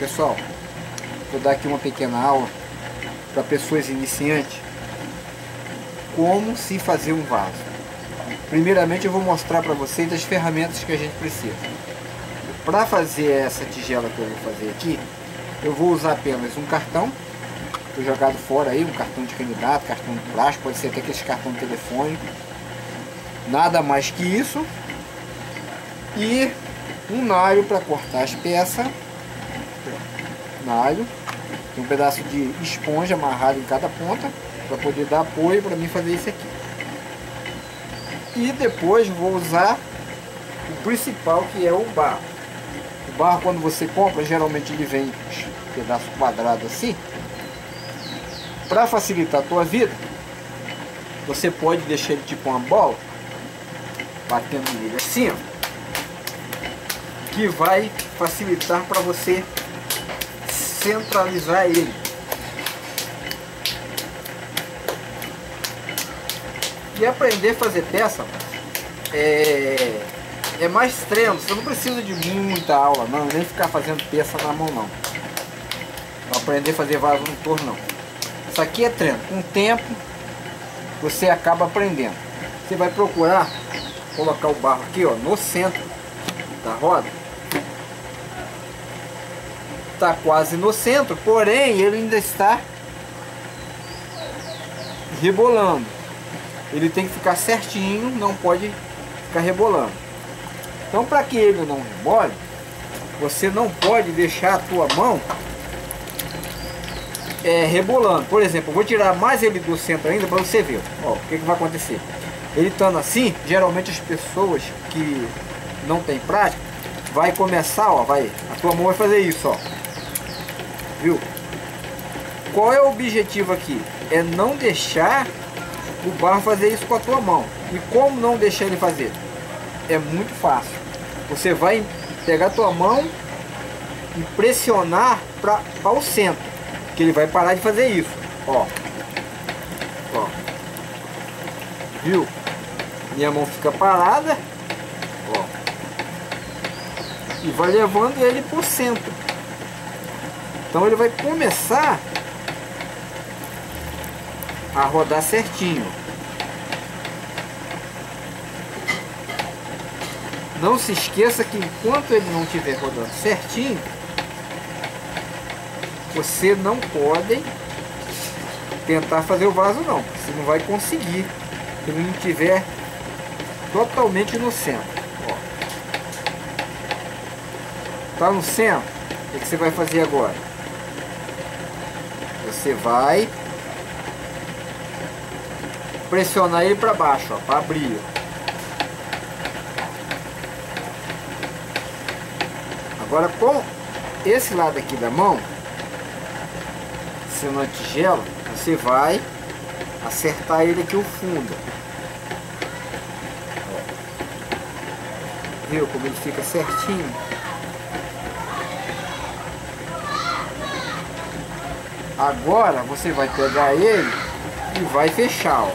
Pessoal, vou dar aqui uma pequena aula para pessoas iniciantes como se fazer um vaso. Primeiramente eu vou mostrar para vocês as ferramentas que a gente precisa. Para fazer essa tigela que eu vou fazer aqui, eu vou usar apenas um cartão, jogado fora aí, um cartão de candidato, cartão de plástico, pode ser até aquele cartão telefônico. Nada mais que isso. E um nalho para cortar as peças. Tem um pedaço de esponja amarrado em cada ponta para poder dar apoio para mim fazer isso aqui. E depois vou usar o principal que é o barro. O barro quando você compra, geralmente ele vem um pedaço quadrado assim. Para facilitar a tua vida, você pode deixar ele tipo uma bola, batendo nele assim, ó, que vai facilitar para você centralizar ele. E aprender a fazer peça é, é mais treino, você não precisa de muita aula não, nem ficar fazendo peça na mão não. Aprender a fazer vaso no torno não. Isso aqui é treino, com o tempo você acaba aprendendo. Você vai procurar colocar o barro aqui ó, no centro da roda. Está quase no centro, porém ele ainda está rebolando ele tem que ficar certinho, não pode ficar rebolando. Então para que ele não rebole, você não pode deixar a tua mão é, rebolando. Por exemplo, vou tirar mais ele do centro ainda para você ver. Ó, o que, que vai acontecer. Ele estando assim, geralmente as pessoas que não tem prática, vai começar, ó, vai, a tua mão vai fazer isso, ó. Viu? Qual é o objetivo aqui? É não deixar o barro fazer isso com a tua mão. E como não deixar ele fazer? É muito fácil. Você vai pegar a tua mão e pressionar para o centro. Que ele vai parar de fazer isso. Ó. Ó. Viu? Minha mão fica parada. Ó. E vai levando ele para o centro. Então ele vai começar a rodar certinho. Não se esqueça que enquanto ele não estiver rodando certinho, você não pode tentar fazer o vaso não, você não vai conseguir se ele não estiver totalmente no centro. Ó. Tá no centro? O que você vai fazer agora? Você vai pressionar ele para baixo, para abrir. Agora com esse lado aqui da mão, sendo a tigela, você vai acertar ele aqui o fundo. Viu como ele fica certinho? Agora você vai pegar ele e vai fechar, ó.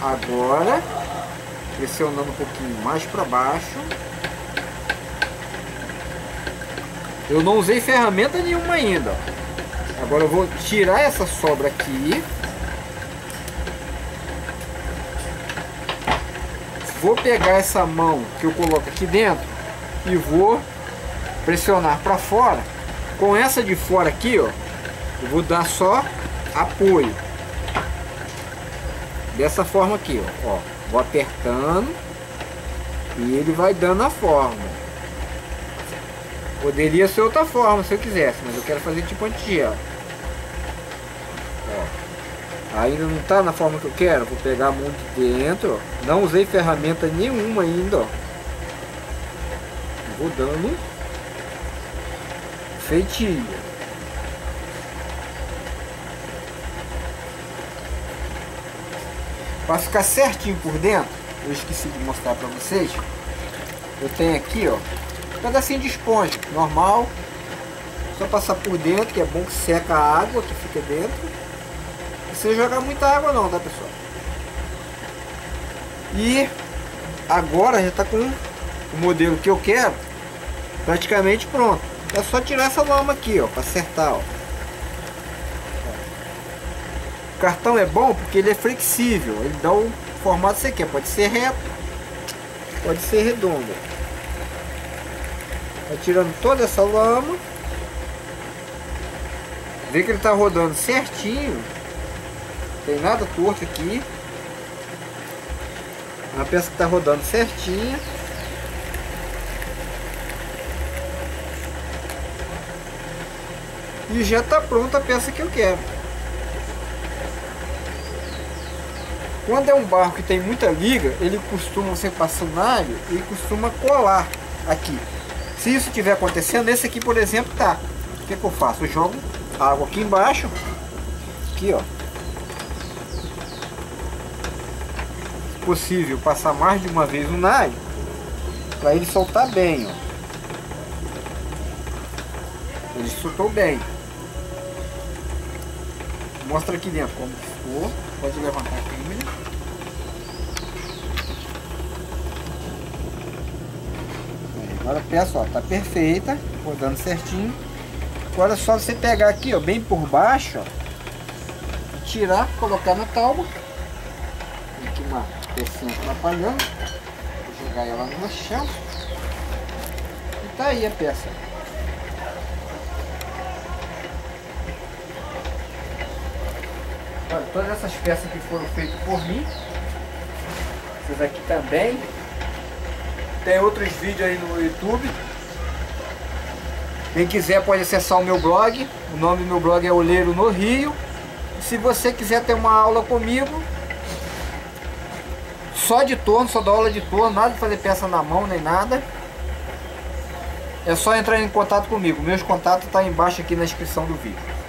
Agora, pressionando um pouquinho mais para baixo. Eu não usei ferramenta nenhuma ainda. Agora eu vou tirar essa sobra aqui. Vou pegar essa mão que eu coloco aqui dentro e vou pressionar para fora. Com essa de fora aqui, ó, eu vou dar só apoio. Dessa forma aqui, ó. ó. Vou apertando e ele vai dando a forma. Poderia ser outra forma se eu quisesse, mas eu quero fazer tipo antigel. Ó. Ainda não tá na forma que eu quero. Vou pegar de dentro. Não usei ferramenta nenhuma ainda, ó. Vou dando Para ficar certinho por dentro, eu esqueci de mostrar para vocês. Eu tenho aqui, ó, um pedacinho de esponja, normal. Só passar por dentro, que é bom que seca a água que fica dentro. Não precisa jogar muita água não, tá pessoal? E agora já está com o modelo que eu quero, praticamente pronto. É só tirar essa lama aqui, ó, para acertar, ó. O cartão é bom porque ele é flexível, ele dá o formato que você quer, pode ser reto, pode ser redondo. Vai tirando toda essa lama. Vê que ele tá rodando certinho. Tem nada torto aqui. Uma peça que tá rodando certinha. E já tá pronta a peça que eu quero. Quando é um barro que tem muita liga, ele costuma, você passa o nalho e costuma colar aqui. Se isso estiver acontecendo, esse aqui, por exemplo, tá. O que, que eu faço? Eu jogo água aqui embaixo. Aqui, ó. Se possível, passar mais de uma vez o nalho. Para ele soltar bem, ó. Ele soltou bem. Mostra aqui dentro como ficou. Pode levantar a câmera. Agora peça ó, tá perfeita, rodando certinho. Agora é só você pegar aqui, ó, bem por baixo, ó, tirar, colocar na tábua. Tem aqui uma pecinha atrapalhando. Vou jogar ela no chão. E tá aí a peça. Todas essas peças que foram feitas por mim. Essas aqui também. Tem outros vídeos aí no YouTube. Quem quiser pode acessar o meu blog. O nome do meu blog é Oleiro no Rio. Se você quiser ter uma aula comigo, só de torno, só dou aula de torno, nada de fazer peça na mão nem nada. É só entrar em contato comigo. Meus contatos estão tá embaixo aqui na descrição do vídeo.